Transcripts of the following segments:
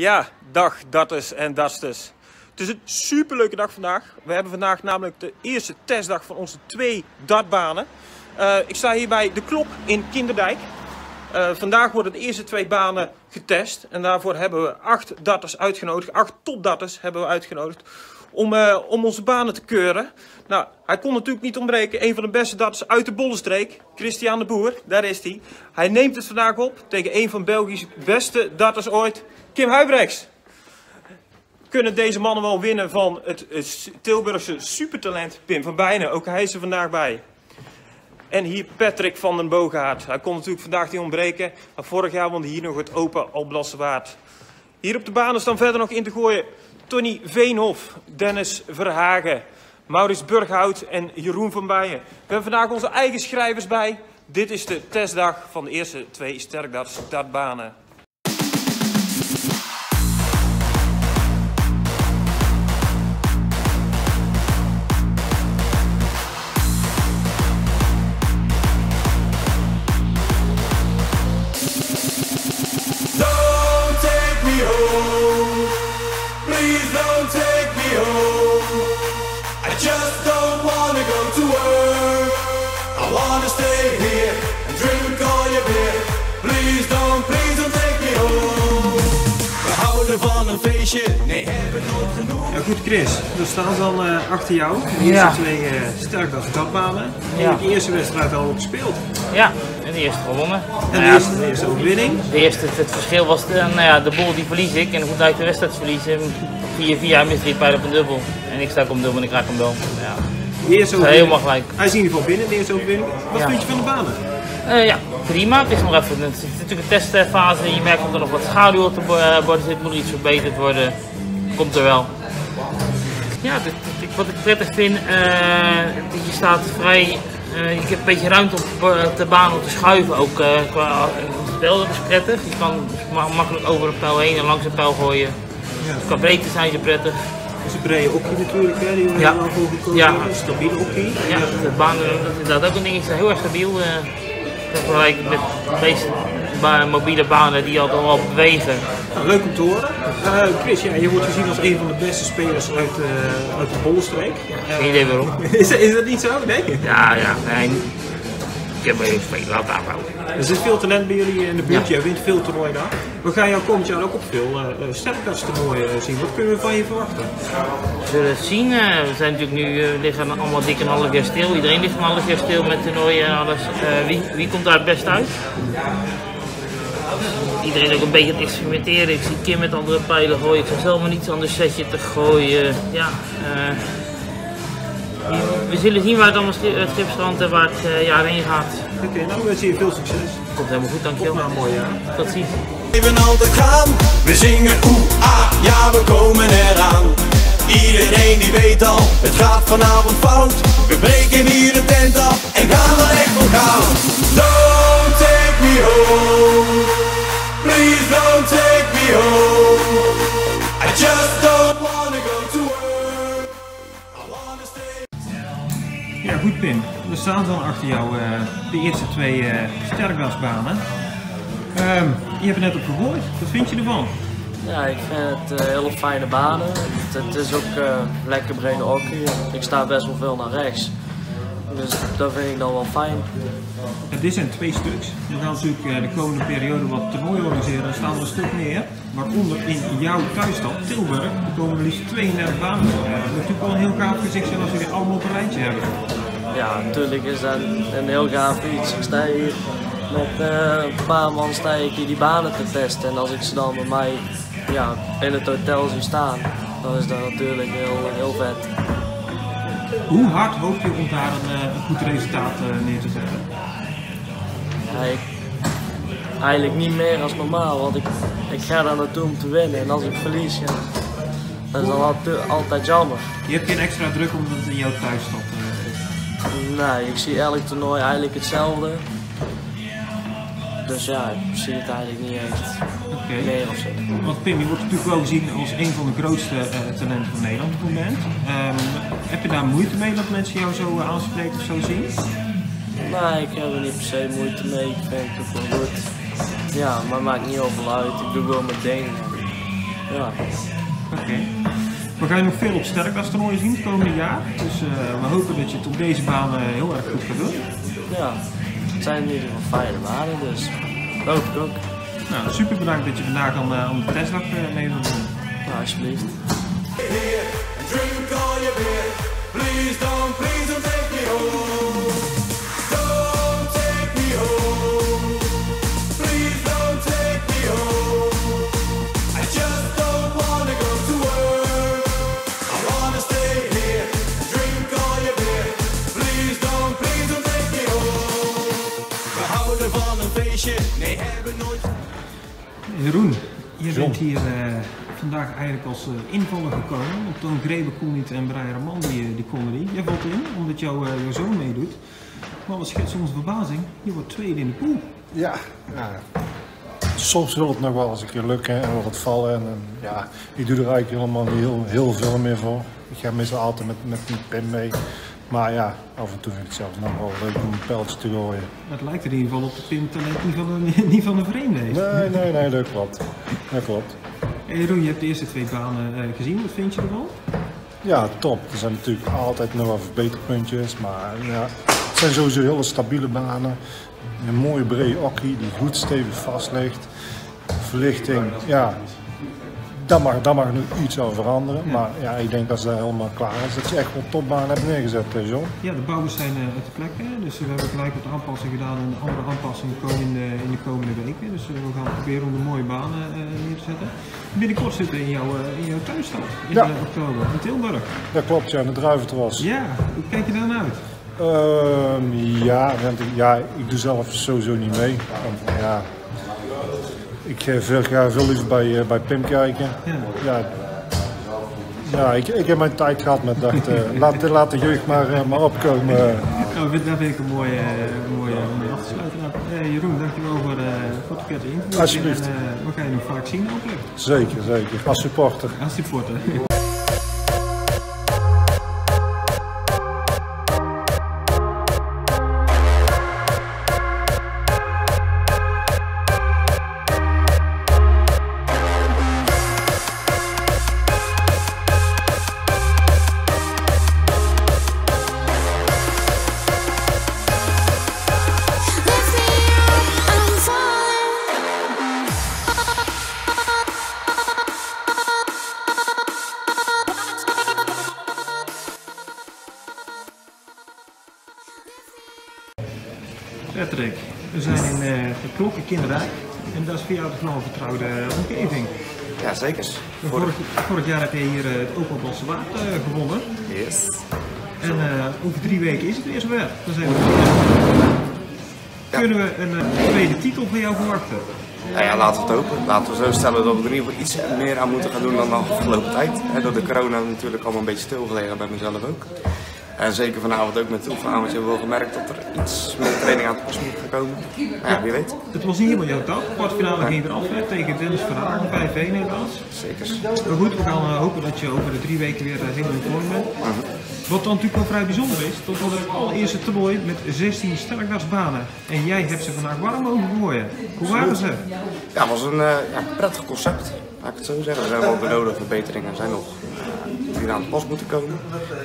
Ja, dag datters en dasters. Het is een superleuke dag vandaag. We hebben vandaag namelijk de eerste testdag van onze twee dartbanen. Uh, ik sta hier bij de Klok in Kinderdijk. Uh, vandaag worden de eerste twee banen getest. En daarvoor hebben we acht darters uitgenodigd. Acht topdarters hebben we uitgenodigd. Om, uh, om onze banen te keuren. Nou, hij kon natuurlijk niet ontbreken. Een van de beste darters uit de Bollenstreek. Christian de Boer, daar is hij. Hij neemt het vandaag op tegen een van Belgisch beste darters ooit. Kim Huibrechts. Kunnen deze mannen wel winnen van het Tilburgse supertalent Pim van Bijnen. Ook hij is er vandaag bij. En hier Patrick van den Boogaard. Hij kon natuurlijk vandaag niet ontbreken. Maar vorig jaar won hier nog het Open Alblassewaard. Hier op de banen staan verder nog in te gooien Tony Veenhof, Dennis Verhagen, Maurits Burghout en Jeroen van Bijen. We hebben vandaag onze eigen schrijvers bij. Dit is de testdag van de eerste twee sterkdartstartbanen. Nee, hebben nooit genoeg. Ja, goed Chris, we staan dan uh, achter jou. De eerste ja. twee uh, sterk als gatbanen. Ja. de eerste wedstrijd al gespeeld. Ja, en de eerste gewonnen. En nou de, eerste, de eerste overwinning? De eerste, het, verschil was, de, nou ja, de bol die verlies ik. En goed uit de wedstrijd verliezen. 4-4 mis drie pijlen op een dubbel. En ik sta op een dubbel en ik raak hem wel. Ja. De eerste helemaal gelijk. Hij is in ieder geval binnen, de eerste overwinning. Wat vind je van de banen? Uh, ja, prima. Het is nog even het is natuurlijk een testfase. Je merkt dat er nog wat schaduw op de borden zit. Moet iets verbeterd worden. Komt er wel. Ja, dit, dit, wat ik prettig vind, uh, je staat vrij. Uh, je hebt een beetje ruimte op de baan om te schuiven. Ook qua spel, dat is prettig. Je kan makkelijk over een pijl heen en langs een pijl gooien. Ja. Qua breedte zijn ze prettig. Een brede hockey natuurlijk, hè, die ja. voor gekozen ja. Stabiele hockey. Ja, de baan, dat is inderdaad ook een ding, is heel erg stabiel. Vergelijking met de meeste mobiele banen die al wel bewegen. Nou, leuk om te horen. Uh, Chris, ja, je wordt gezien als een van de beste spelers uit, uh, uit de Bollenstreek. Geen idee waarom. is, is dat niet zo? Nee? Ja, ja. Nee. Ik heb een spelen laten aanhouden. Er zit veel talent bij jullie in de buurt. Jij wint veel toernooien daar. We gaan jou komend jaar ook op veel uh, sterkkastoernooien zien. Wat kunnen we van je verwachten? We zullen het zien. we zijn natuurlijk nu liggen allemaal dik een half jaar stil. Iedereen ligt een half jaar stil met toernooien en alles. Wie, wie komt daar het best uit? Iedereen ook een beetje het experimenteren. Ik zie Kim met andere pijlen gooien. Ik zou zelf maar iets anders setje te gooien. Ja, we zullen zien waar het allemaal het schip strandt en waar het uh, jaar heen gaat. Oké, okay, nou wens je veel succes. Komt helemaal goed, dankjewel. Tot nou, mooi jaar. Tot ziens. Even altijd gaan, we zingen oeh ah, ja we komen eraan. Iedereen die weet al, het gaat vanavond fout. We breken hier de tent af en gaan er dan achter jou uh, de eerste twee uh, sterkgasbanen. Um, je hebt er net op gehoord. Wat vind je ervan? Ja, ik vind het uh, hele fijne banen. Het, het is ook lekker brede hockey. Ik sta best wel veel naar rechts. Dus dat vind ik dan wel fijn. En dit zijn twee stuks. We gaan natuurlijk de komende periode wat toernooien organiseren. Er staan er een stuk meer. Waaronder in jouw thuisstad, Tilburg, er komen er liefst 32 banen. Dat is natuurlijk wel een heel gaaf gezicht zijn als die allemaal op een rijtje hebben. Ja, natuurlijk is dat een heel gaaf iets. Ik sta hier met een paar man sta ik hier die banen te testen. En als ik ze dan bij mij ja, in het hotel zie staan, dan is dat natuurlijk heel, heel vet. Hoe hard hoop je om daar een, eh, een goed resultaat eh, neer te zetten? Ja, ik, eigenlijk niet meer als normaal, want ik, ik ga daar naartoe om te winnen. En als ik verlies, ja, dat is dan altijd, altijd jammer. Je hebt geen extra druk omdat het in jouw thuisstad uh, is? Nee, ik zie elk toernooi eigenlijk hetzelfde. Dus ja, ik zie het eigenlijk niet echt okay. meer of zo. Want Pim, je wordt natuurlijk wel gezien als een van de grootste uh, talenten van Nederland op het moment. Um, heb je daar moeite mee dat mensen jou zo uh, aanspreken of zo zien? Nee, ik heb er niet per se moeite mee. Ik vind het wel goed. Ja, maar maakt niet overal uit. Ik doe gewoon mijn ding. Ja. Oké. We gaan je nog veel op sterkklastoernooien zien het komende jaar. Dus eh, we hopen dat je het op deze baan eh, heel erg goed gaat doen. ja. Het zijn in ieder geval fijne banen, dus dat hoop ik ook. Nou, super bedankt dat je vandaag aan, eh, aan de testdag mee wilt doen. Nou, alsjeblieft. Bent hier eh, vandaag eigenlijk als eh, invaller gekomen. Want Toon Grebe kon niet en Brian Raman die, eh, die konden niet. Jij valt in omdat jouw eh, jouw zoon meedoet. Maar wat schetst onze verbazing? Je wordt tweede in de pool. Ja, ja. Soms wil het nog wel eens een keer lukken en wil het vallen. En, en ja, ik doe er eigenlijk helemaal niet heel, heel veel meer voor. Ik ga meestal altijd met, met een pen mee. Maar ja, af en toe vind ik het zelf nog wel leuk om een pijltje te gooien. Het lijkt er in ieder geval op dat Pim talent niet van een, niet van een vreemde heeft. Nee, nee, nee, dat klopt. Dat klopt. Hey Jeroen, je hebt de eerste twee banen eh, gezien. Wat vind je ervan? Ja, top. Er zijn natuurlijk altijd nog wel verbeterpuntjes. Maar ja, het zijn sowieso hele stabiele banen. Een mooie brede okkie die goed stevig vast ligt. Verlichting, ja. Daar mag, daar mag nog iets aan veranderen. Maar ja, ik denk als dat helemaal klaar is, dat je echt wel topbaan hebt neergezet, hè, John. Ja, de bouwers zijn uh, uit de plekken. Dus we hebben gelijk wat aanpassingen gedaan en andere aanpassingen komen in de, in de komende weken. Dus eh, we gaan proberen om de mooie banen eh, neer te zetten. Binnenkort zitten we in jouw, eh, in jouw thuisstad in Ja. eh, oktober in Tilburg. Dat klopt, ja, de druiventerras. Ja, hoe kijk je daar naar uit? Ehm, ja, want ik- ja, ik doe zelf sowieso niet mee. Want, ja, ik ga veel, liever bij, eh, bij Pim kijken. Ja. Ja, ik, ik heb mijn tijd gehad met dacht, eh, laat, de- laat de jeugd maar, eh, maar opkomen. Nou, dat vind ik een mooie, uh, mooie om mee af te sluiten. Eh, Jeroen, dankjewel voor, uh, voor het vette interview. Alsjeblieft. En, we gaan je nog vaak zien hopelijk. Zeker, zeker. Als supporter. Als supporter. Patrick, we zijn in uh, de klok in Kinderrijk. En dat is voor jou toch een vertrouwde omgeving. Ja, zeker. Vorig, vorig jaar heb je hier eh, het Open Bosse Waard eh, gewonnen. Yes. En eh, over drie weken is het weer zover. Dan zijn we er. Kunnen we een eh, tweede titel van jou verwachten? Nou ja, laten we het hopen. Laten we zo stellen dat we er in ieder geval iets meer aan moeten gaan doen dan de afgelopen tijd. En door de corona natuurlijk allemaal een beetje stilgelegen bij mezelf ook. En zeker vanavond ook met de oefenavond hebben we wel gemerkt dat er iets meer training aan te pas moet gaan komen. Maar ja, wie weet. Het was niet helemaal jouw dag. Kwartfinale ging eraf hè, tegen Dennis Verhagen, 5-1 helaas. Zeker. Maar goed, we gaan eh, hopen dat je over de drie weken weer eh, helemaal in vorm bent. Wat dan natuurlijk wel vrij bijzonder is, dat was het allereerste toernooi met 16 sterkdagsbanen. En jij hebt ze vandaag warm mogen gooien. Hoe waren ze? Ja, het was een eh, ja, prettig concept. Laat ik het zo zeggen. Er zijn wel benodigde verbeteringen. Er zijn nog die aan te pas moeten komen.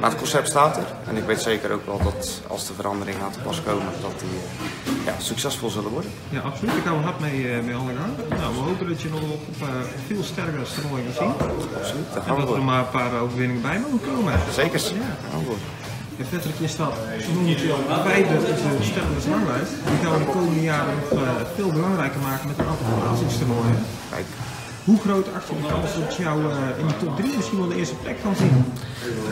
Maar het concept staat er. En ik weet zeker ook wel dat als de veranderingen aan te pas komen, dat die eh, ja, succesvol zullen worden. Ja, absoluut. Ik hou er hard mee, eh, mee aan de gang. Nou, we hopen dat je nog op eh, veel sterkdagstoernooien gaat zien. Absoluut. En we dat er maar een paar overwinningen bij mogen komen. Zeker. Ja. We. En Patrick, je staat momenteel vijfde op de sterkdagsranglijst. Die gaan we de komende jaren nog veel belangrijker maken met een aantal verbazingstoernooien. Kijk. Hoe groot acht je de kans dat jou eh, in de top 3 misschien wel de eerste plek kan zien?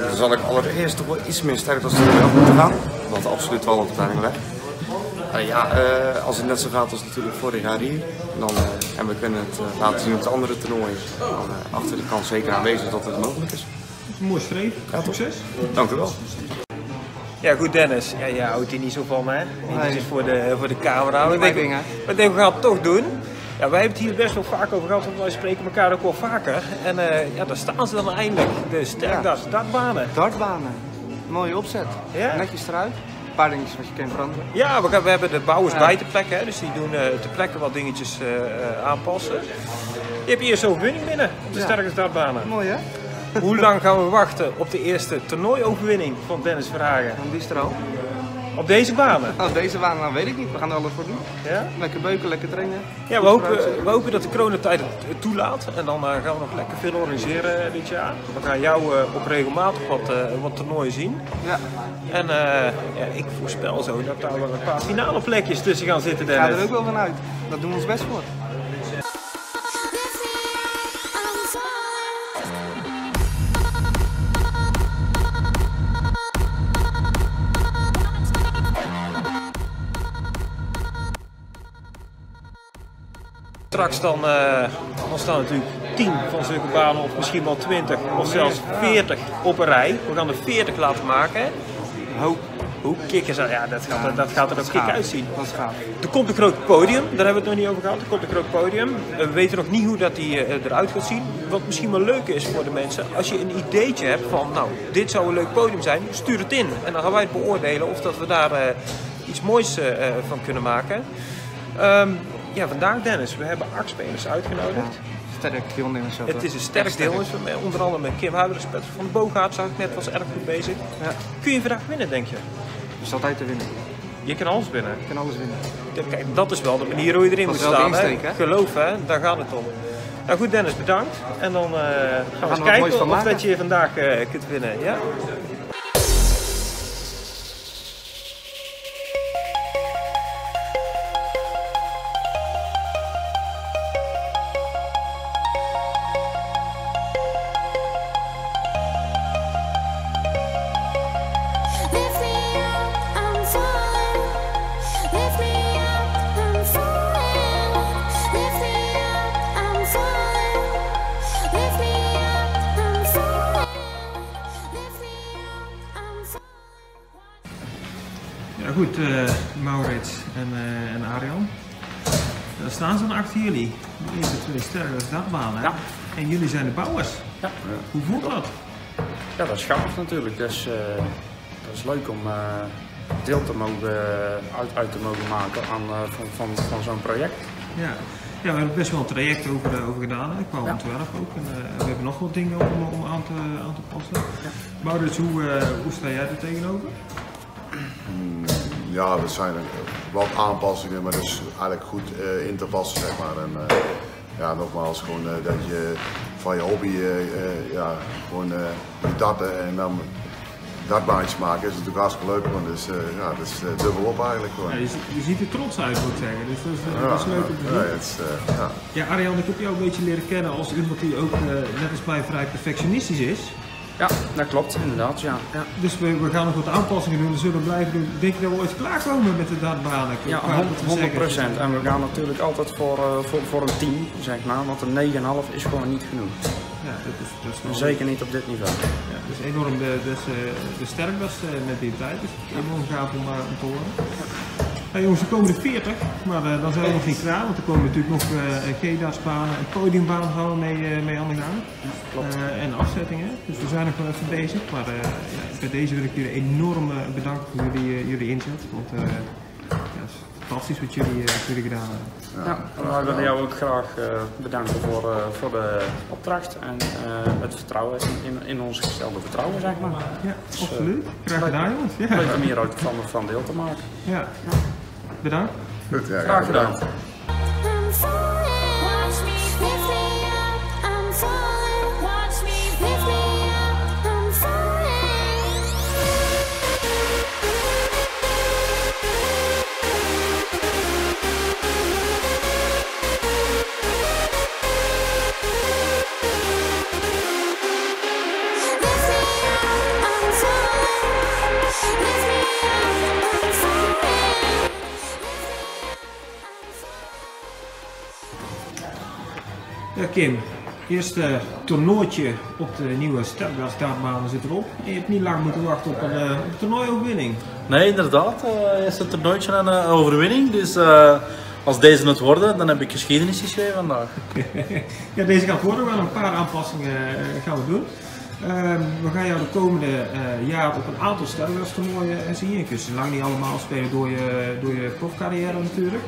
Dan zal ik allereerst toch wel iets meer sterk als het er moeten gaan. Dat absoluut wel op de planning leg. Eh, ja, eh, als het net zo gaat als natuurlijk vorig jaar hier, dan, eh, en we kunnen het laten zien op de andere toernooien, dan eh, achter de kans zeker aanwezig dat het mogelijk is. Mooi streef. toch? Succes. Dank u wel. Ja, goed Dennis. Ja, jij houdt hier niet zo van, hè? Dit is voor de, voor de camera. Mijn denken, ding, we denken, we gaan het toch doen. Ja, wij hebben het hier best wel vaak over gehad, want wij spreken elkaar ook wel vaker. En eh, ja, daar staan ze dan eindelijk. De sterkdags, dartbanen. Dartbanen. Mooie opzet. Ja. Netjes eruit. Een paar dingetjes wat je kan veranderen. Ja, we, hebben de bouwers Ja. bij te plekken, hè, dus die doen eh ter plekke wat dingetjes eh, aanpassen. Je hebt je eerste overwinning binnen op de Ja. sterke startbanen. Mooi hè? Hoe lang gaan we wachten op de eerste toernooioverwinning van Dennis Verhagen? Dan die is er al. Op deze banen? Oh, deze baan, nou weet ik niet. We gaan er alles voor doen. Ja? Lekker beuken, lekker trainen. Ja, we hopen, we hopen dat de coronatijd het toelaat. En dan eh, gaan we nog lekker veel organiseren eh, dit jaar. We gaan jou eh, ook regelmatig wat, wat toernooien zien. Ja, En ja, ik voorspel zo dat daar wel een paar finale plekjes tussen gaan zitten, ik ga er ook wel van uit. Dat doen we ons best voor. Straks dan, eh, dan staan natuurlijk 10 van zulke banen of misschien wel 20 of zelfs 40 op een rij. We gaan er 40 laten maken. Hoe, hoe kicken ze? Ja, dat gaat, er- dat gaat er ook kick uitzien. Dat is gaaf. Er komt een groot podium, daar hebben we het nog niet over gehad. Er komt een groot podium. Eh, We weten nog niet hoe dat die eh, eruit gaat zien. Wat misschien wel leuk is voor de mensen, als je een ideetje hebt van, nou, dit zou een leuk podium zijn, stuur het in. En dan gaan wij het beoordelen of dat we daar eh, iets moois eh, eh, van kunnen maken. Ehm, ja, vandaag Dennis, we hebben acht spelers uitgenodigd. Sterk deelnemers ook. Het is een sterk deel, met- onder andere met Kim Patrick van de Boogaard zag ik net, was erg goed bezig. Ja, Kun je vandaag winnen, denk je? het is altijd te winnen. Je kan alles winnen. Je kan alles winnen. Kijk, dat is wel de manier hoe je erin Dat moet staan. Hè? insteek, hè? Geloof, hè? daar gaat het om. Nou goed, Dennis, bedankt. En dan eh, gaan we er eens kijken of maken. dat je vandaag eh, kunt winnen. Ja? Ja goed, eh, Maurits en, eh, en Arjan. Daar staan ze dan achter jullie. De eerste twee sterren startbanen. Ja. En jullie zijn de bouwers. Ja. Hoe voelt dat? Ja, dat is gaaf natuurlijk. Dat is, eh, dat is leuk om deel te mogen, uit, uit te mogen maken aan, van, van, van zo'n project. Ja. ja, we hebben best wel een traject over, over gedaan. Hè. Qua Ja. ontwerp ook. En, we hebben nog wat dingen om, om aan, te, aan te passen. Maurits, hoe, hoe sta jij er tegenover? Ja, er zijn wat aanpassingen, maar dat is eigenlijk goed eh, in te passen, zeg maar. En eh, ja, nogmaals, gewoon eh, dat je van je hobby ja, gewoon darten en dan dartbaantjes maken is natuurlijk hartstikke leuk, want dus, ja, dat is dubbel op eigenlijk gewoon. Ja, je, zi- je ziet er trots uit, moet ik zeggen. Dus dat is, Ja, dat is leuk om te ja, zien. ja, het is, ja. Ja, Arjan, ik heb jou een beetje leren kennen als iemand die ook, net als mij, vrij perfectionistisch is. Ja, dat klopt, inderdaad. Ja, ja. Dus we, we gaan nog wat aanpassingen doen, we zullen blijven doen. Denk je dat we ooit klaarkomen met de dartbanen? ja Qua wat we 100 zeggen? procent. En we gaan natuurlijk altijd voor, eh, voor, voor een team, zeg maar. Want een 9,5 is gewoon niet genoeg. Ja, dat is, dat is wel- Zeker niet op dit niveau. Ja, is enorm de, dus, de sterk eh, met die tijd. Dus enorm gaaf om, eh, om te horen. Jongens, er komen er 40, maar eh, dan zijn we nog niet klaar, want er komen natuurlijk nog eh G-dartsbanen en podiumbanen gaan we mee, eh, mee aan de gang. Eh, en afzettingen, dus we zijn nog wel even bezig. Maar eh, ja, bij deze wil ik jullie enorm bedanken voor jullie, eh, jullie inzet, want eh, ja, het is fantastisch wat jullie, eh, wat jullie gedaan hebben. Ja, wij willen jou ook graag eh, bedanken voor, eh, voor de opdracht en eh, het vertrouwen in, in ons gestelde vertrouwen, zeg maar. Ja, absoluut. Graag gedaan jongens. Ja, Leuk om hier ook van, van deel te maken. ja. Bedankt. Goed, ja, Graag gedaan. Eerste toernooitje op de nieuwe startbanen zit erop. En je hebt niet lang moeten wachten op een, eh, op een toernooioverwinning. Nee, inderdaad. eh eerst een toernooitje en een overwinning. Dus eh, als deze het worden, dan heb ik geschiedenis geschreven vandaag. ja, deze gaat worden. We gaan een paar aanpassingen eh, gaan we doen. Ehm, we gaan jou de komende eh, jaar op een aantal Sterkblaas toernooien eh, zien. Je kunt ze lang niet allemaal spelen door je, door je profcarrière natuurlijk.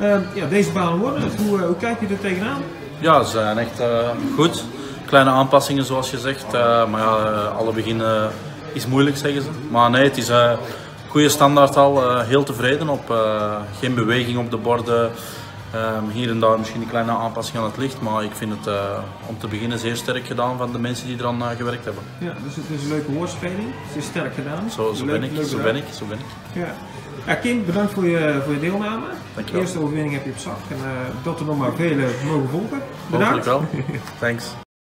Ehm, ja, deze banen worden het. Hoe, eh, hoe kijk je er tegenaan? Ja, ze zijn echt eh, goed. Kleine aanpassingen zoals je zegt. eh, maar ja, eh, alle beginnen is moeilijk zeggen ze. Maar nee, het is een goede standaard al. heel tevreden op. geen beweging op de borden. Ehm, hier en daar misschien een kleine aanpassing aan het licht. Maar ik vind het om te beginnen zeer sterk gedaan van de mensen die eraan gewerkt hebben. Ja, dus het is een leuke woordspeling. Het is sterk gedaan. Zo, zo ben ik, zo gedaan. ben ik, zo ben ik. Ja. Kim, bedankt voor je, voor je deelname. Dankjewel. De eerste overwinning heb je op zak. En eh, dat er nog maar vele mogen volgen. Bedankt. Hopelijk wel. Thanks.